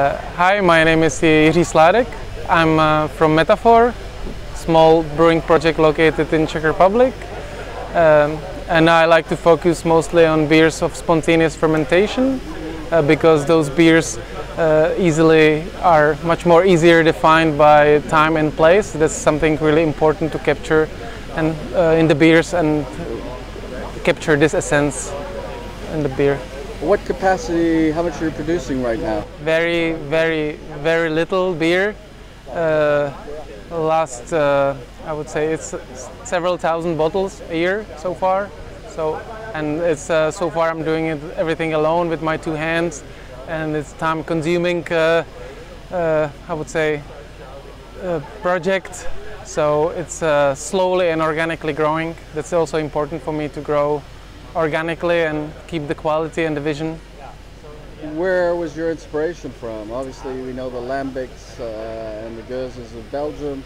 Hi, my name is Jiří Sládek. I'm uh, from Métaphore, small brewing project located in Czech Republic. Um, and I like to focus mostly on beers of spontaneous fermentation uh, because those beers uh, easily are much more easier defined by time and place. That's something really important to capture and uh, in the beers and capture this essence in the beer. What capacity, how much are you producing right now? Very, very, very little beer. Uh, last, uh, I would say it's several thousand bottles a year so far. So, and it's uh, so far I'm doing it everything alone with my two hands, and it's time consuming. Uh, uh, I would say uh, project. So it's slowly and organically growing. That's also important for me to grow organically and keep the quality and the vision. Where was your inspiration from? Obviously, we know the Lambics uh, and the Geuses of Belgium.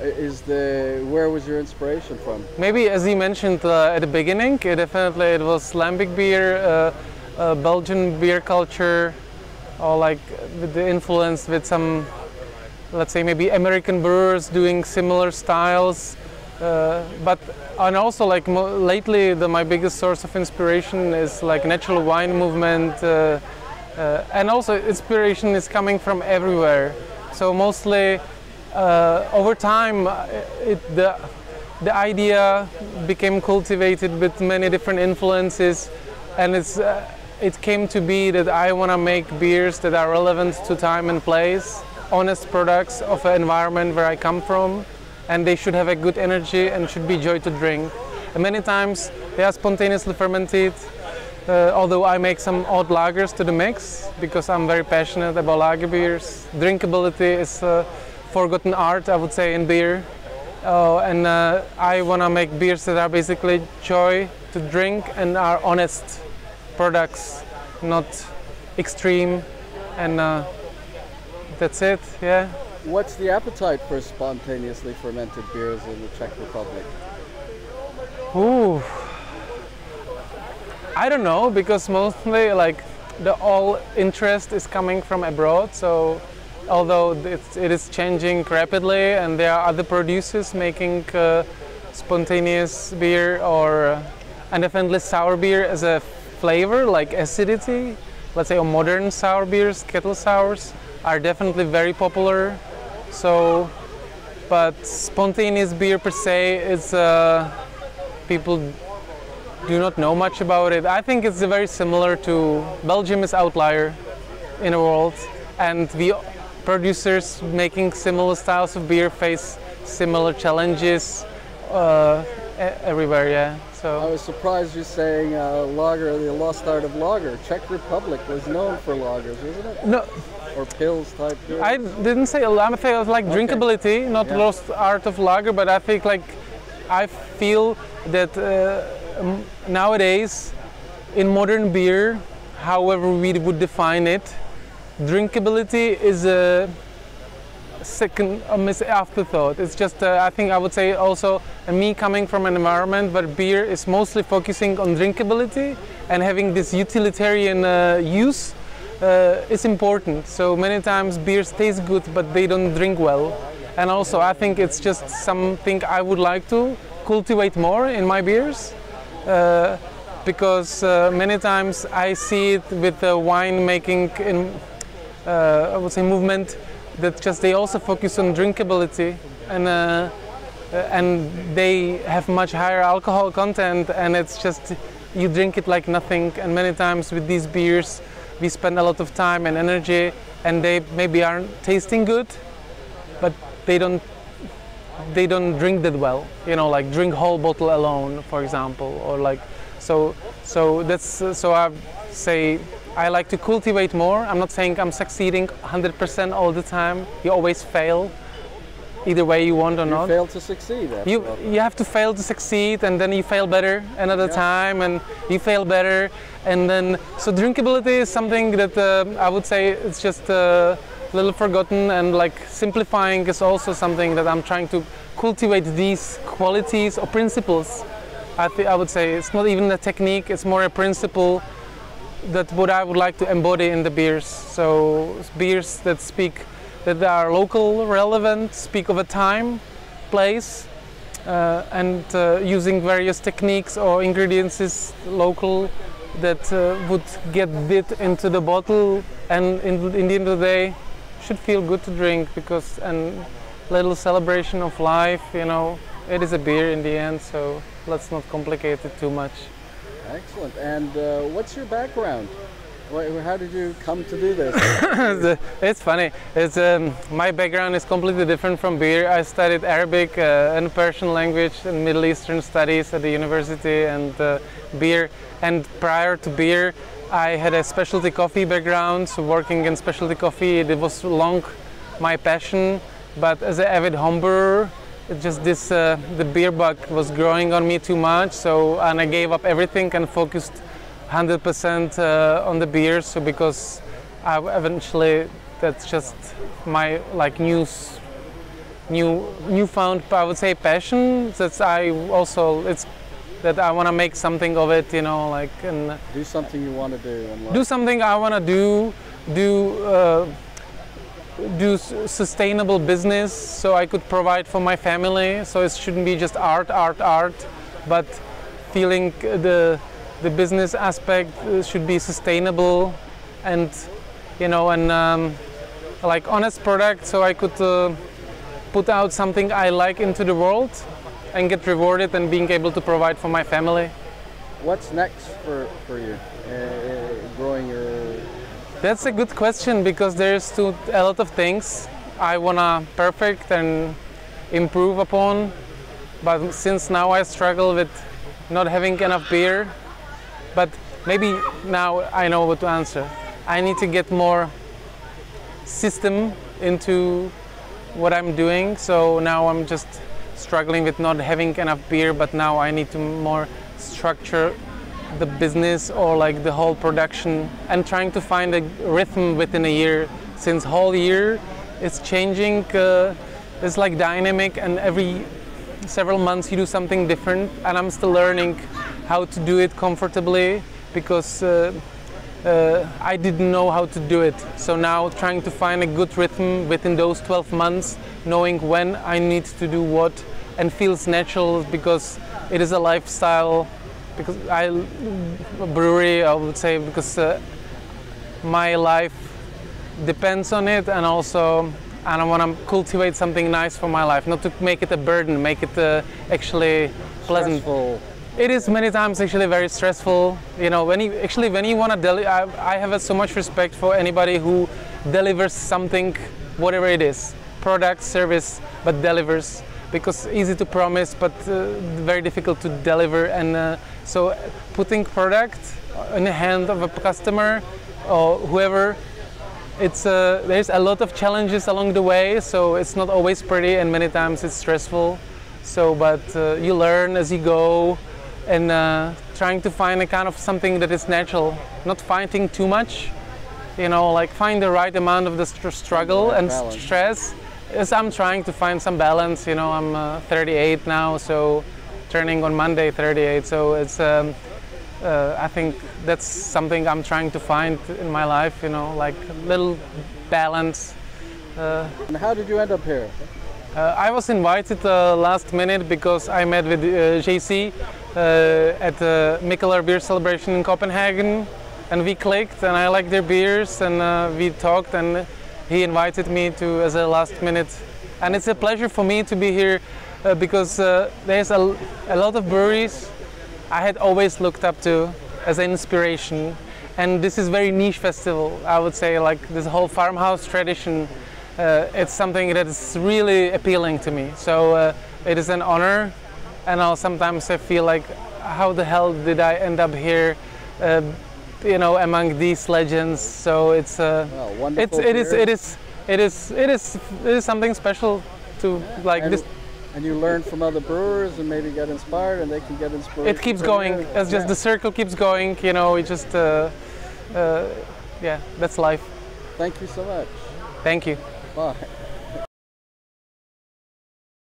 Is the where was your inspiration from? Maybe, as you mentioned uh, at the beginning, it definitely it was Lambic beer, uh, uh Belgian beer culture, or like with the influence with some, let's say maybe American brewers doing similar styles. Uh, but and also like lately the, my biggest source of inspiration is like natural wine movement uh, uh, and also inspiration is coming from everywhere. So mostly uh, over time uh, it, the, the idea became cultivated with many different influences and it's it came to be that I want to make beers that are relevant to time and place honest products of an environment where I come from and they should have a good energy and should be joy to drink. And many times they are spontaneously fermented, uh, although I make some odd lagers to the mix because I'm very passionate about lager beers. Drinkability is a forgotten art, I would say, in beer. Uh, and uh, I want to make beers that are basically joy to drink and are honest products, not extreme. And uh, that's it, yeah. What's the appetite for spontaneously fermented beers in the Czech Republic? Ooh, I don't know because mostly like the all interest is coming from abroad. So although it's, it is changing rapidly and there are other producers making uh, spontaneous beer or uh, and sour beer as a flavor like acidity. Let's say modern sour beers, kettle sours are definitely very popular so, but spontaneous beer per se is uh, people do not know much about it. I think it's very similar to Belgium is outlier in the world, and we producers making similar styles of beer face similar challenges uh, everywhere. Yeah. So I was surprised you're saying uh, lager, the lost art of lager. Czech Republic was known for lagers, wasn't it? No, or pils type beer? I didn't say I'm saying of like okay. drinkability, not yeah. lost art of lager, but I think like I feel that uh, nowadays in modern beer, however we would define it, drinkability is a second a afterthought. It's just uh, I think I would say also uh, me coming from an environment where beer is mostly focusing on drinkability and having this utilitarian uh, use uh, is important. So many times beers taste good, but they don't drink well. And also, I think it's just something I would like to cultivate more in my beers. Uh, because uh, many times I see it with the wine making in, uh, I would say movement that just they also focus on drinkability and uh, and they have much higher alcohol content and it's just you drink it like nothing and many times with these beers we spend a lot of time and energy and they maybe aren't tasting good but they don't they don't drink that well you know like drink whole bottle alone for example or like so so that's so i say i like to cultivate more. I'm not saying i'm succeeding 100% all the time. You always fail either way you want or you not. You fail to succeed. You you have to fail to succeed, and then you fail better another yeah. time, and you fail better, and then so drinkability is something that uh, I would say it's just uh, a little forgotten, and like simplifying is also something that I'm trying to cultivate these qualities or principles. I, th- I would say it's not even a technique; it's more a principle that what I would like to embody in the beers. So beers that speak that are local, relevant, speak of a time, place, uh, and uh, using various techniques or ingredients is local that uh, would get bit into the bottle and in, in the end of the day should feel good to drink because and little celebration of life you know it is a beer in the end so let's not complicate it too much. Excellent. And uh, what's your background how did you come to do this? it's funny. It's um, my background is completely different from beer. I studied Arabic uh, and Persian language and Middle Eastern studies at the university and uh, beer. And prior to beer, I had a specialty coffee background, so working in specialty coffee. It was long my passion, but as an avid homebrewer, it just this uh, the beer bug was growing on me too much. So and I gave up everything and focused 100% uh, on the beer. So because I eventually that's just my like news new newfound I would say passion. That's I also it's that I want to make something of it. You know, like and do something you want to do. Do something I want to do. Do. Uh, do sustainable business so I could provide for my family so it shouldn't be just art art art but feeling the the business aspect uh, should be sustainable and you know and um, like honest product so I could uh, put out something I like into the world and get rewarded and being able to provide for my family. What's next for, for you uh, growing your That's a good question because there's too, a lot of things I wanna perfect and improve upon but since now I struggle with not having enough beer but maybe now I know what to answer. I need to get more system into what I'm doing. So now I'm just struggling with not having enough beer, but now I need to more structure the business or like the whole production and trying to find a rhythm within a year since whole year it's changing uh, it's like dynamic and every several months you do something different and i'm still learning how to do it comfortably because uh, uh, I didn't know how to do it. So now trying to find a good rhythm within those 12 months, knowing when I need to do what and feels natural because it is a lifestyle. Because I brewery, I would say, because uh, my life depends on it, and also and I want to cultivate something nice for my life, not to make it a burden, make it uh, actually pleasant. Stressful. It is many times actually very stressful. You know, when you actually when you want to deliver, I, I have so much respect for anybody who delivers something, whatever it is, product, service, but delivers because easy to promise but uh, very difficult to deliver. And uh, so putting product in the hand of a customer or whoever it's uh, there's a lot of challenges along the way so it's not always pretty and many times it's stressful so but uh, you learn as you go and uh, trying to find a kind of something that is natural, not fighting too much, you know, like find the right amount of the str struggle and balance. stress. As I'm trying to find some balance, you know, I'm uh, 38 now, so turning on Monday 38, so it's, um, uh, I think that's something I'm trying to find in my life, you know, like little balance. Uh. and how did you end up here? Uh, I was invited uh, last minute because I met with uh, JC uh, at the Mikkeller beer celebration in Copenhagen and we clicked and I liked their beers and uh, we talked and he invited me to as a last minute. And it's a pleasure for me to be here uh, because there's a, a lot of breweries I had always looked up to as an inspiration. And this is very niche festival I would say like this whole farmhouse tradition uh, it's something that is really appealing to me. So uh, it is an honor, and I'll sometimes I feel like, how the hell did I end up here? Uh, you know, among these legends. So it's uh, it's it is it is it is it is it is something special to yeah. like and, this. And you learn from other brewers and maybe get inspired, and they can get inspired. It keeps going. It's just yeah. the circle keeps going. You know, it just uh, uh, yeah, that's life. Thank you so much. Thank you. 嘛。